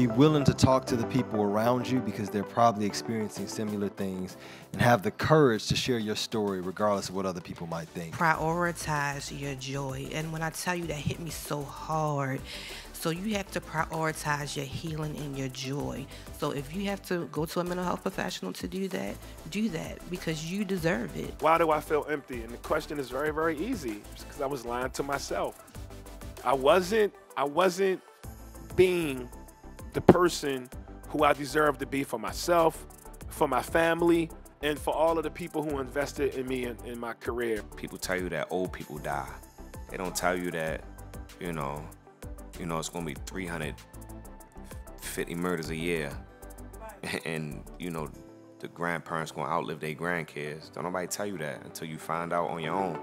be willing to talk to the people around you because they're probably experiencing similar things and have the courage to share your story regardless of what other people might think. Prioritize your joy. And when I tell you that hit me so hard, so you have to prioritize your healing and your joy. So if you have to go to a mental health professional to do that, do that because you deserve it. Why do I feel empty? And the question is very, very easy. because I was lying to myself. I wasn't I wasn't being the person who I deserve to be for myself, for my family, and for all of the people who invested in me and in my career. People tell you that old people die. They don't tell you that, you know, you know, it's gonna be 350 murders a year. And, you know, the grandparents gonna outlive their grandkids. Don't nobody tell you that until you find out on your own.